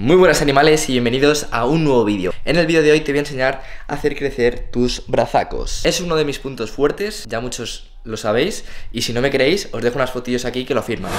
Muy buenas animales y bienvenidos a un nuevo vídeo. En el vídeo de hoy te voy a enseñar a hacer crecer tus brazacos. Es uno de mis puntos fuertes, ya muchos lo sabéis, y si no me creéis, os dejo unas fotillos aquí que lo afirman.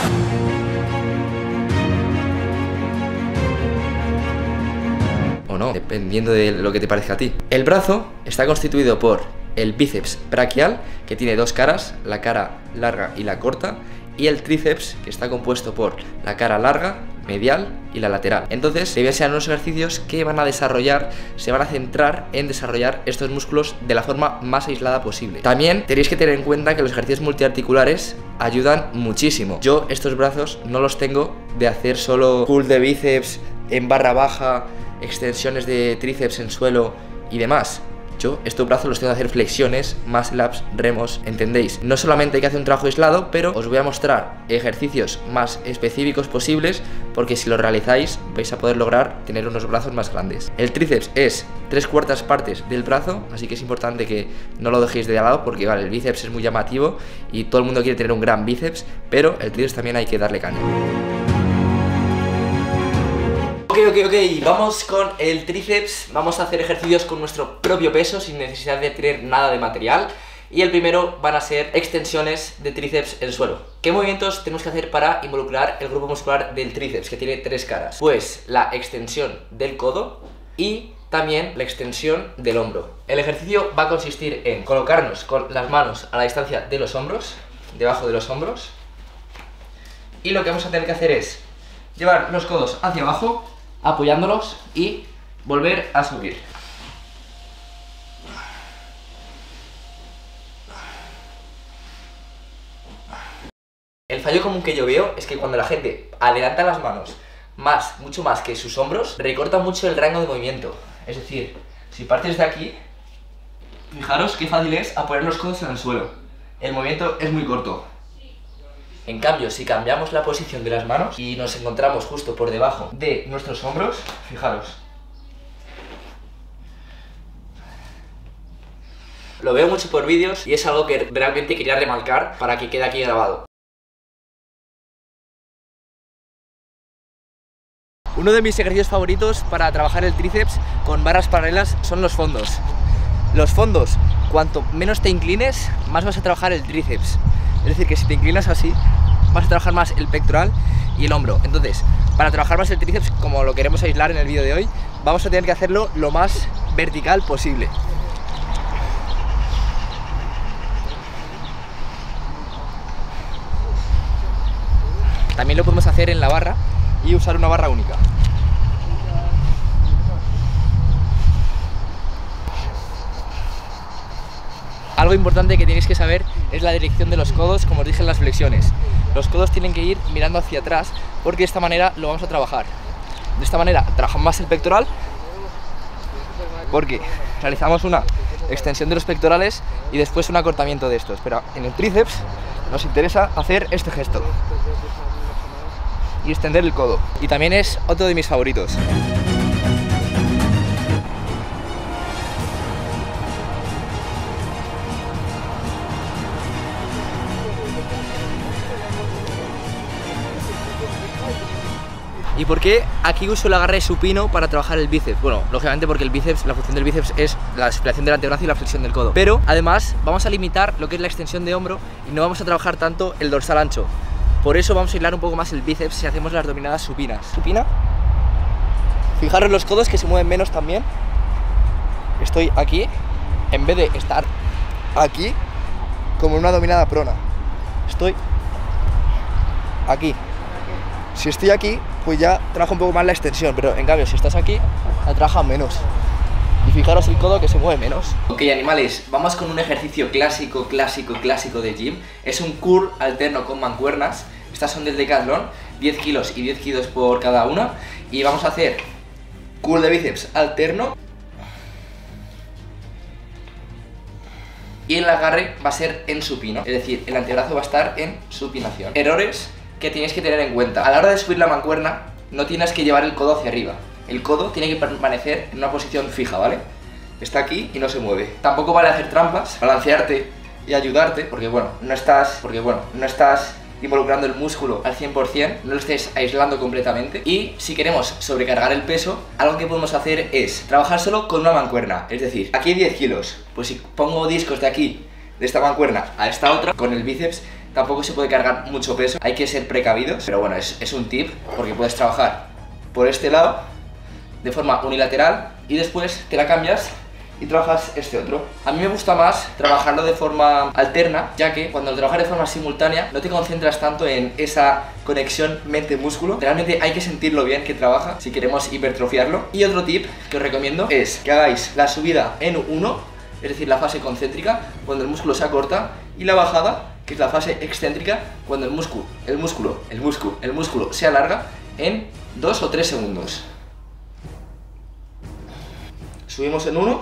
O no, dependiendo de lo que te parezca a ti. El brazo está constituido por el bíceps braquial, que tiene dos caras, la cara larga y la corta, y el tríceps, que está compuesto por la cara larga, medial y la lateral. Entonces, a enseñar unos ejercicios que van a desarrollar, se van a centrar en desarrollar estos músculos de la forma más aislada posible. También tenéis que tener en cuenta que los ejercicios multiarticulares ayudan muchísimo. Yo estos brazos no los tengo de hacer solo pull de bíceps en barra baja, extensiones de tríceps en suelo y demás estos brazos los tengo que hacer flexiones, más laps, remos, ¿entendéis? No solamente hay que hacer un trabajo aislado, pero os voy a mostrar ejercicios más específicos posibles, porque si lo realizáis vais a poder lograr tener unos brazos más grandes. El tríceps es tres cuartas partes del brazo, así que es importante que no lo dejéis de lado, porque vale, el bíceps es muy llamativo y todo el mundo quiere tener un gran bíceps, pero el tríceps también hay que darle caña. Ok, ok, vamos con el tríceps, vamos a hacer ejercicios con nuestro propio peso sin necesidad de tener nada de material y el primero van a ser extensiones de tríceps en suelo. ¿Qué movimientos tenemos que hacer para involucrar el grupo muscular del tríceps, que tiene tres caras? Pues la extensión del codo y también la extensión del hombro. El ejercicio va a consistir en colocarnos con las manos a la distancia de los hombros, debajo de los hombros, y lo que vamos a tener que hacer es llevar los codos hacia abajo apoyándolos y volver a subir. El fallo común que yo veo es que cuando la gente adelanta las manos más, mucho más que sus hombros, recorta mucho el rango de movimiento. Es decir, si partes de aquí, fijaros qué fácil es apoyar los codos en el suelo. El movimiento es muy corto. En cambio, si cambiamos la posición de las manos y nos encontramos justo por debajo de nuestros hombros, fijaros. Lo veo mucho por vídeos y es algo que realmente quería remarcar para que quede aquí grabado. Uno de mis ejercicios favoritos para trabajar el tríceps con barras paralelas son los fondos. Los fondos, cuanto menos te inclines, más vas a trabajar el tríceps. Es decir, que si te inclinas así, vas a trabajar más el pectoral y el hombro. Entonces, para trabajar más el tríceps, como lo queremos aislar en el vídeo de hoy, vamos a tener que hacerlo lo más vertical posible. También lo podemos hacer en la barra y usar una barra única. Algo importante que tenéis que saber es la dirección de los codos, como os dije en las flexiones. Los codos tienen que ir mirando hacia atrás porque de esta manera lo vamos a trabajar. De esta manera trabajamos más el pectoral porque realizamos una extensión de los pectorales y después un acortamiento de estos. Pero en el tríceps nos interesa hacer este gesto y extender el codo. Y también es otro de mis favoritos. ¿Y por qué aquí uso el agarre supino para trabajar el bíceps? Bueno, lógicamente porque el bíceps, la función del bíceps es la explicación del antebrazo y la flexión del codo. Pero además vamos a limitar lo que es la extensión de hombro y no vamos a trabajar tanto el dorsal ancho. Por eso vamos a aislar un poco más el bíceps si hacemos las dominadas supinas. Supina. Fijaros los codos que se mueven menos también. Estoy aquí, en vez de estar aquí, como en una dominada prona. Estoy aquí. Si estoy aquí, pues ya trabaja un poco más la extensión, pero en cambio si estás aquí, la trabaja menos. Y fijaros el codo que se mueve menos. Ok, animales, vamos con un ejercicio clásico, clásico, clásico de gym. Es un curl alterno con mancuernas. Estas son del Decathlon, 10 kilos y 10 kilos por cada una. Y vamos a hacer curl de bíceps alterno. Y el agarre va a ser en supino, es decir, el antebrazo va a estar en supinación. Errores que tienes que tener en cuenta. A la hora de subir la mancuerna, no tienes que llevar el codo hacia arriba. El codo tiene que permanecer en una posición fija, ¿vale? Está aquí y no se mueve. Tampoco vale hacer trampas, balancearte y ayudarte, porque bueno, no estás, porque bueno, no estás involucrando el músculo al 100%, no lo estés aislando completamente. Y si queremos sobrecargar el peso, algo que podemos hacer es trabajar solo con una mancuerna. Es decir, aquí hay 10 kilos, pues si pongo discos de aquí, de esta mancuerna a esta otra, con el bíceps tampoco se puede cargar mucho peso, hay que ser precavidos, pero bueno, es, es un tip porque puedes trabajar por este lado de forma unilateral y después te la cambias y trabajas este otro. A mí me gusta más trabajarlo de forma alterna, ya que cuando lo trabajas de forma simultánea no te concentras tanto en esa conexión mente-músculo. Realmente hay que sentirlo bien que trabaja si queremos hipertrofiarlo. Y otro tip que os recomiendo es que hagáis la subida en 1, es decir, la fase concéntrica, cuando el músculo se acorta, y la bajada, que es la fase excéntrica, cuando el músculo, el músculo, el músculo, el músculo se alarga en 2 o 3 segundos. Subimos en 1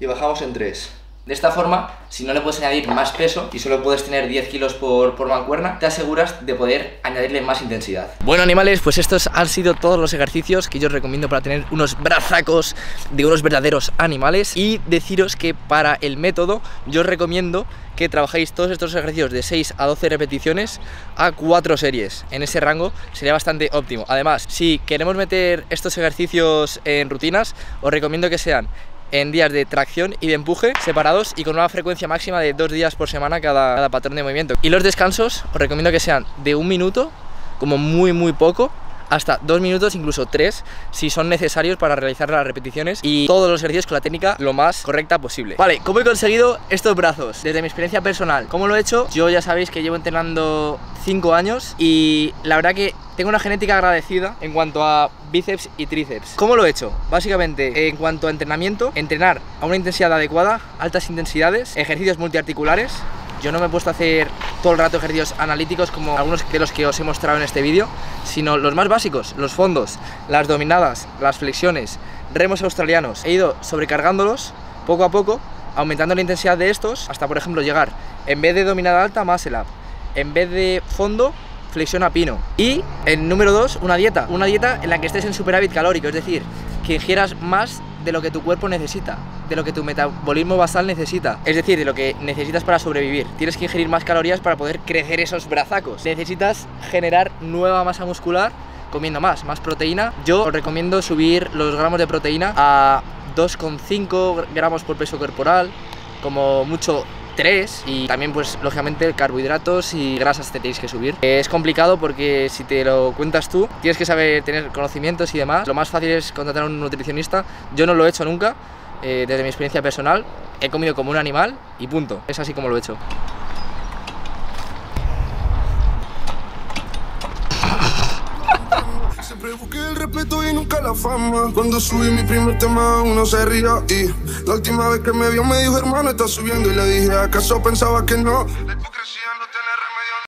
y bajamos en 3. De esta forma, si no le puedes añadir más peso y solo puedes tener 10 kilos por, por, mancuerna, te aseguras de poder añadirle más intensidad. Bueno animales, pues estos han sido todos los ejercicios que yo os recomiendo para tener unos brazacos de unos verdaderos animales y deciros que para el método yo os recomiendo que trabajéis todos estos ejercicios de 6 a 12 repeticiones a 4 series. En ese rango sería bastante óptimo. Además, si queremos meter estos ejercicios en rutinas, os recomiendo que sean en días de tracción y de empuje separados y con una frecuencia máxima de dos días por semana cada, patrón de movimiento. Y los descansos os recomiendo que sean de un minuto, como muy muy poco, hasta dos minutos, incluso tres, si son necesarios para realizar las repeticiones y todos los ejercicios con la técnica lo más correcta posible. Vale, ¿cómo he conseguido estos brazos? Desde mi experiencia personal, ¿cómo lo he hecho? Yo ya sabéis que llevo entrenando cinco años y la verdad que tengo una genética agradecida en cuanto a bíceps y tríceps. ¿Cómo lo he hecho? Básicamente, en cuanto a entrenamiento, entrenar a una intensidad adecuada, altas intensidades, ejercicios multiarticulares, yo no me he puesto a hacer todo el rato ejercicios analíticos como algunos de los que os he mostrado en este vídeo, sino los más básicos, los fondos, las dominadas, las flexiones, remos australianos. He ido sobrecargándolos poco a poco, aumentando la intensidad de estos, hasta por ejemplo llegar, en vez de dominada alta, muscle up, en vez de fondo, flexión a pino. Y en número 2, una dieta, una dieta en la que estés en superávit calórico, es decir, que ingieras más de lo que tu cuerpo necesita, de lo que tu metabolismo basal necesita, es decir, de lo que necesitas para sobrevivir. Tienes que ingerir más calorías para poder crecer esos brazacos. Necesitas generar nueva masa muscular comiendo más, más proteína. Yo os recomiendo subir los gramos de proteína a 2,5 gramos por peso corporal, como mucho 3 y también pues lógicamente carbohidratos y grasas te tenéis que subir. Es complicado porque si te lo cuentas tú tienes que saber tener conocimientos y demás. Lo más fácil es contratar a un nutricionista. Yo no lo he hecho nunca, eh, desde mi experiencia personal. He comido como un animal y punto. Es así como lo he hecho. Siempre busqué el respeto y nunca la fama. Cuando subí mi primer tema, uno se ría. Y la última vez que me vio me dijo, hermano, está subiendo. Y le dije, ¿acaso pensaba que no?